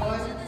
Or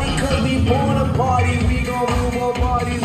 party, cause we born to party. We gon' move our bodies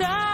time.